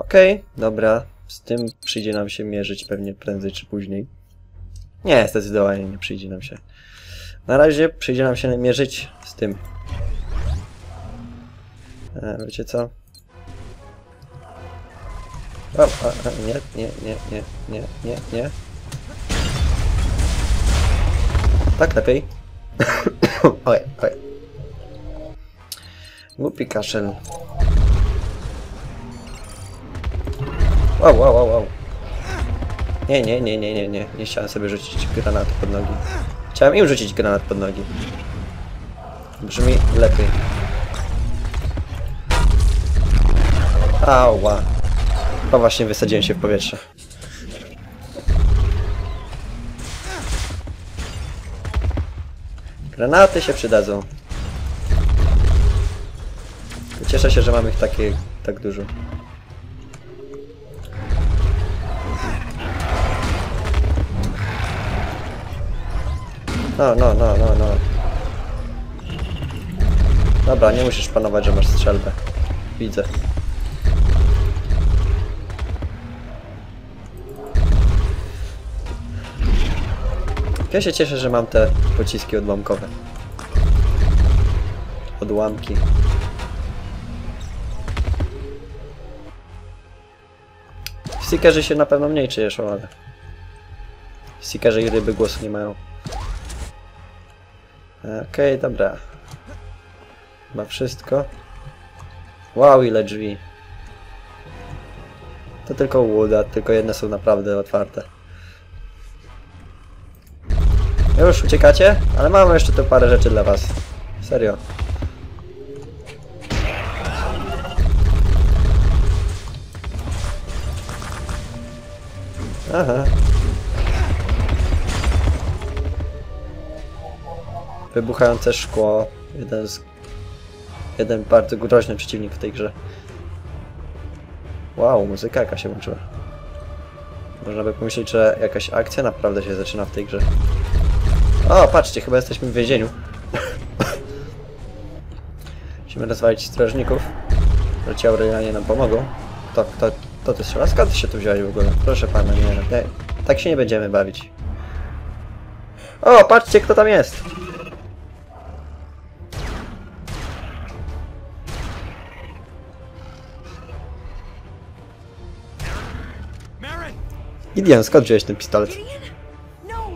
Okej, dobra. Z tym przyjdzie nam się mierzyć pewnie prędzej czy później. Nie, zdecydowanie nie przyjdzie nam się. Na razie przyjdzie nam się mierzyć z tym. E, wiecie co? O, a, a, nie, nie, nie, nie, nie, nie, nie. Tak lepiej. oj, oj. Głupi kaszel. Wow, wow, wow, wow. Nie, nie, nie, nie, nie, nie. Nie chciałem sobie rzucić granatu pod nogi. Chciałem im rzucić granat pod nogi. Brzmi lepiej. Ała. O właśnie wysadziłem się w powietrze. Granaty się przydadzą. Cieszę się, że mamy ich takie tak dużo. No, no, no, no, no. Dobra, nie musisz panować, że masz strzelbę. Widzę. Ja się cieszę, że mam te pociski odłamkowe. Odłamki. Stickerzy się na pewno mniej cieszą, ale... Stickerzy i ryby głosu nie mają. Okej, dobra. Chyba wszystko. Wow, ile drzwi. To tylko łuda, tylko jedne są naprawdę otwarte. Już uciekacie? Ale mamy jeszcze tu parę rzeczy dla was. Serio. Aha. Wybuchające szkło. Jeden z... Jeden bardzo groźny przeciwnik w tej grze. Wow, muzyka jaka się włączyła. Można by pomyśleć, że jakaś akcja naprawdę się zaczyna w tej grze. O, patrzcie, chyba jesteśmy w więzieniu. Musimy rozwalić strażników. że Ci Aurelianie nam pomogą. To, to, to ty strzela? Skąd ty się tu wziąłeś w ogóle? Proszę pana, nie, nie. Tak się nie będziemy bawić. O, patrzcie, kto tam jest! Gideon, skąd wziąłeś ten pistolet? Gideon? No!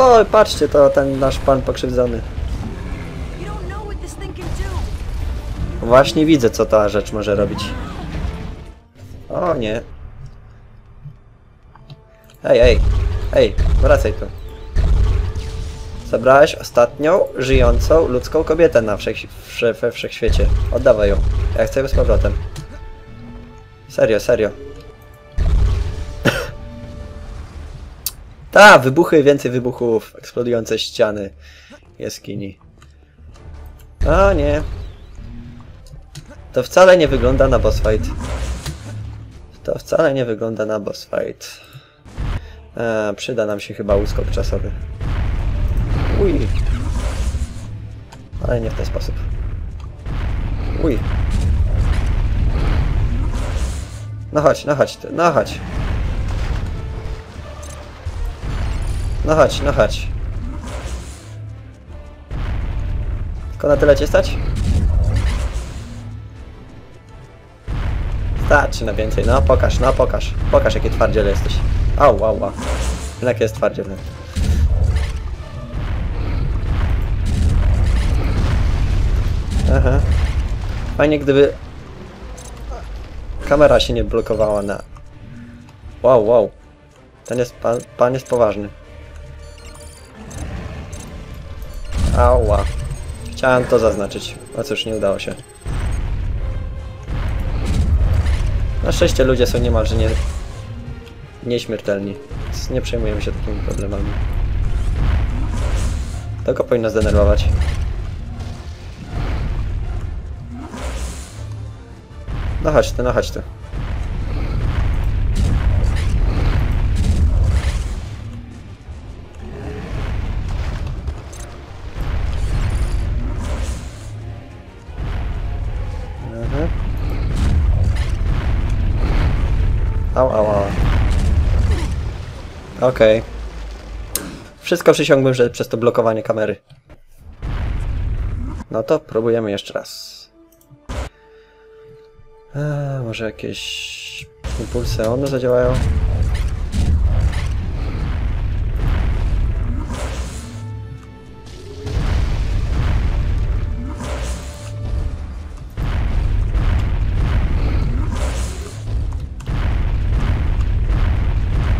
O, patrzcie, to ten nasz pan pokrzywdzony. Właśnie widzę, co ta rzecz może robić. O nie. Ej, ej, ej, wracaj tu. Zabrałeś ostatnią żyjącą ludzką kobietę na wszech, wsze, we wszechświecie. Oddawaj ją. Ja chcę ją z powrotem. Serio, serio. Ta, wybuchy, więcej wybuchów, eksplodujące ściany jaskini. O nie, to wcale nie wygląda na boss fight. To wcale nie wygląda na boss fight. E, przyda nam się chyba uskok czasowy. Uj. Ale nie w ten sposób. Uj. No chodź, no chodź, no chodź. No chodź, no chodź. Tylko na tyle cię stać? Starczy na więcej, no pokaż, no pokaż. Pokaż jakie twardziel jesteś. Au, au, au. Jednak jest twardziel. Aha. Fajnie gdyby kamera się nie blokowała na... Wow, wow. Ten jest, pan, pan jest poważny. Ała. Chciałem to zaznaczyć, a cóż, nie udało się. Na szczęście ludzie są niemalże nie... nieśmiertelni, więc nie przejmujemy się takimi problemami. Go powinno zdenerwować. Na haczty, na haczty. Mhm. Au, au, au. Okej. Okay. Wszystko przysiągłem, że przez to blokowanie kamery. No to próbujemy jeszcze raz. Eee, może jakieś impulsy one zadziałają?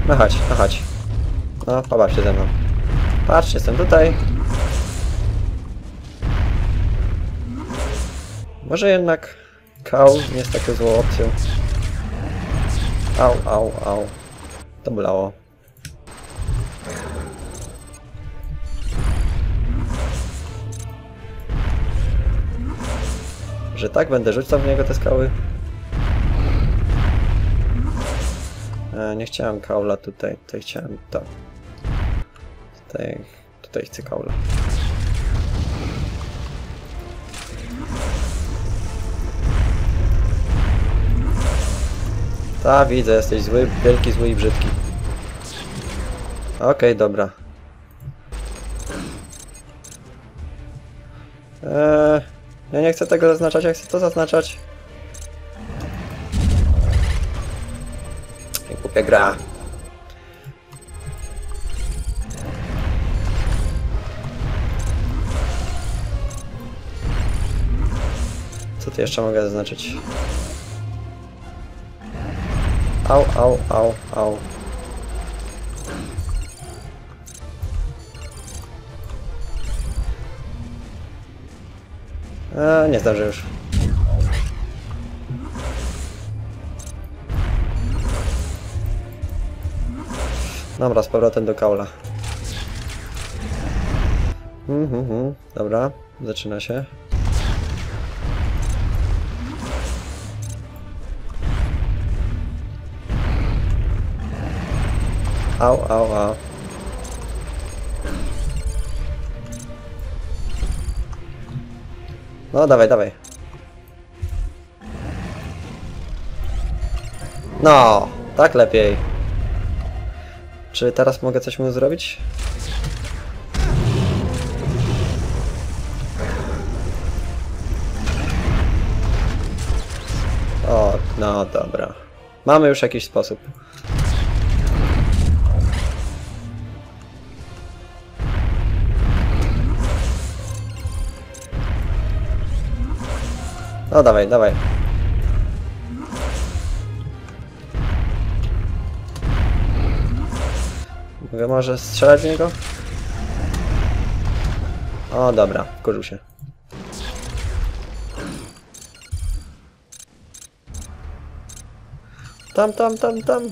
No chodź, no chodź. No, pobaw się ze mną. Patrz, jestem tutaj. Może jednak kał nie jest taką złą opcją. Au, au, au. To bolało. Że tak będę rzucał w niego te skały? E, nie chciałem kaula tutaj, tutaj chciałem to. Tutaj, tutaj chcę kaula. Ta, widzę, jesteś zły, wielki, zły i brzydki. Okej, dobra. Eee, ja nie chcę tego zaznaczać, ja chcę to zaznaczać. Nie głupia gra. Co tu jeszcze mogę zaznaczyć? Au, au, au, au. Eee, nie zdążę już. Dobra, z powrotem do kaula. Mhm, mhm, dobra, zaczyna się. Au, au, au. No, dawaj, dawaj. No, tak lepiej. Czy teraz mogę coś mu zrobić? O, no dobra. Mamy już jakiś sposób. No dawaj, dawaj. Mogę może strzelać w niego? O, dobra, wkurzył się. Tam, tam, tam, tam.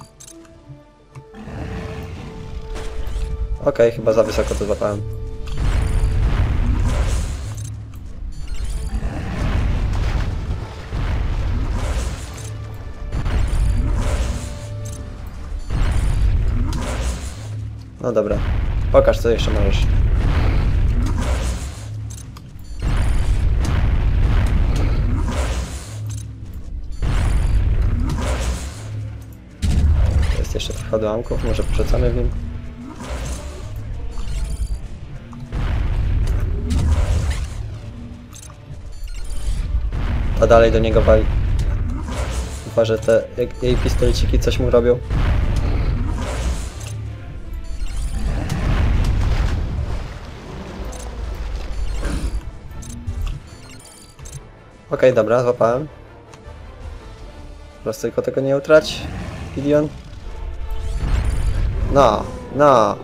Okej, chyba za wysoko to złapałem. No dobra. Pokaż co jeszcze możesz. Jest jeszcze trochę odłamków, może przecamy w nim. A dalej do niego wali. Chyba, że te jej pistoleciki coś mu robią. Okej, dobra, złapałem. Prostu tylko tego nie utrać, Gideon. No, no.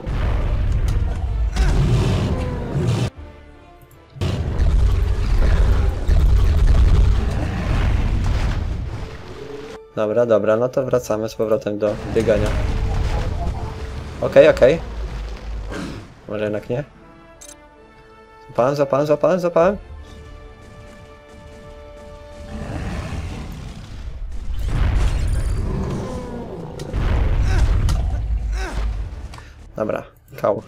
Dobra, dobra, no to wracamy z powrotem do biegania. Okej, okej. Może jednak nie? Złapałem, złapałem, złapałem, złapałem. Dobra, kał.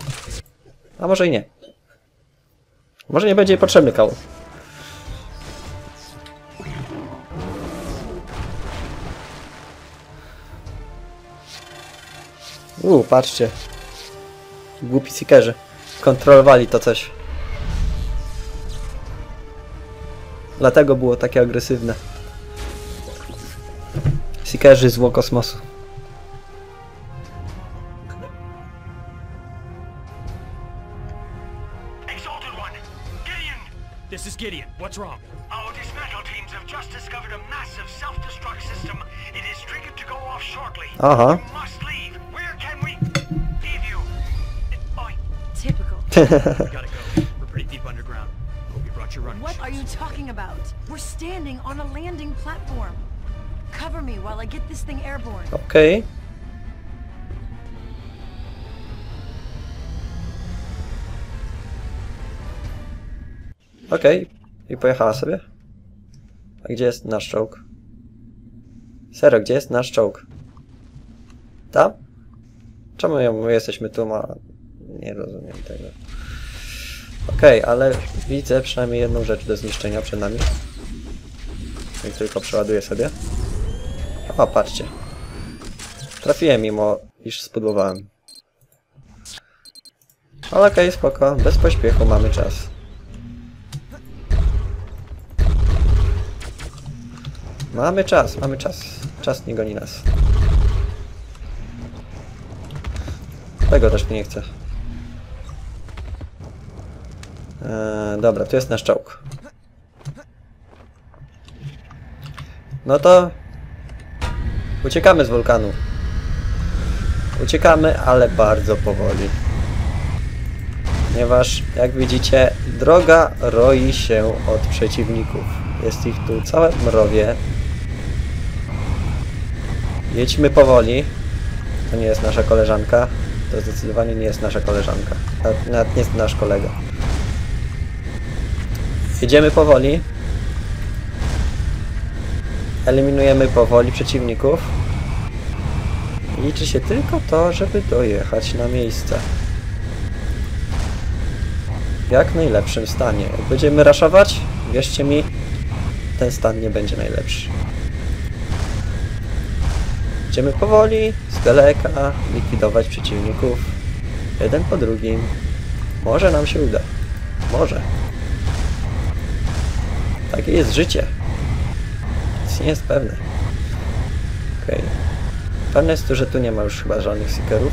A może i nie. Może nie będzie potrzebny kał. Uuu, patrzcie. Głupi seekerzy. Kontrolowali to coś. Dlatego było takie agresywne. Seekerzy zło kosmosu. What's wrong? Our dismantle teams have just discovered a massive self-destruct system. It is triggered to go off shortly. Aha. You must leave. Where can we leave you? Oi, Typical. gotta go. We're pretty deep underground. Hope you brought your running What are you talking about? We're standing on a landing platform. Cover me while I get this thing airborne. Okay. Okej. I pojechała sobie. A gdzie jest nasz czołg? Serio, gdzie jest nasz czołg? Tam? Czemu my jesteśmy tu, ma... Nie rozumiem tego. Okej, ale widzę przynajmniej jedną rzecz do zniszczenia przed nami. I tylko przeładuję sobie. O, patrzcie. Trafiłem mimo, iż spudłowałem. Ale okej, spoko. Bez pośpiechu mamy czas. Mamy czas, mamy czas. Czas nie goni nas. Tego też nie chcę. Eee, dobra, tu jest nasz czołg. No to Uciekamy z wulkanu. Uciekamy, ale bardzo powoli. Ponieważ, jak widzicie, droga roi się od przeciwników. Jest ich tu całe mrowie. Jedźmy powoli. To nie jest nasza koleżanka. To zdecydowanie nie jest nasza koleżanka. Nawet, nawet nie jest nasz kolega. Jedziemy powoli. Eliminujemy powoli przeciwników. Liczy się tylko to, żeby dojechać na miejsce. W jak najlepszym stanie. Jak będziemy raszować, wierzcie mi, ten stan nie będzie najlepszy. Będziemy powoli, z daleka, likwidować przeciwników. Jeden po drugim. Może nam się uda. Może. Takie jest życie. Nic nie jest pewne. Okej. Pewne jest to, że tu nie ma już chyba żadnych seekerów.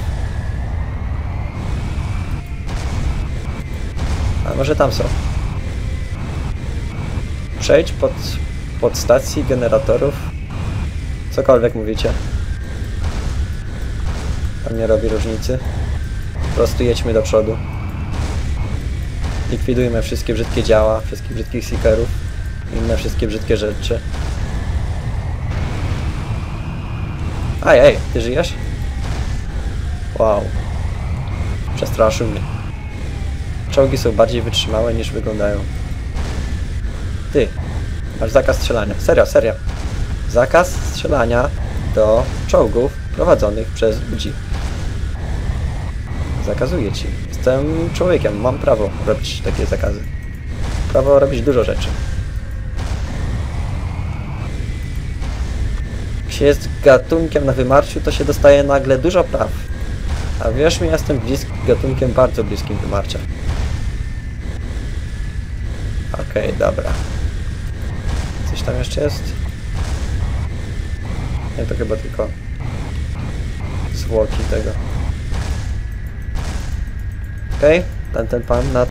A może tam są. Przejdź pod, pod stacji generatorów. Cokolwiek mówicie. Tam nie robi różnicy. Po prostu jedźmy do przodu. Likwidujmy wszystkie brzydkie działa, wszystkich brzydkich seekerów. Inne wszystkie brzydkie rzeczy. Ej, ej, ty żyjesz? Wow. Przestraszył mnie. Czołgi są bardziej wytrzymałe niż wyglądają. Ty, masz zakaz strzelania. Serio, serio. Zakaz strzelania do czołgów prowadzonych przez ludzi. Zakazuję ci. Jestem człowiekiem, mam prawo robić takie zakazy. Prawo robić dużo rzeczy. Jak się jest gatunkiem na wymarciu, to się dostaje nagle dużo praw. A wierz mi, jestem bliski, gatunkiem bardzo bliskim wymarcia. Okej, dobra. Coś tam jeszcze jest? Nie, to chyba tylko zwłoki tego. Okej, ten, ten pan na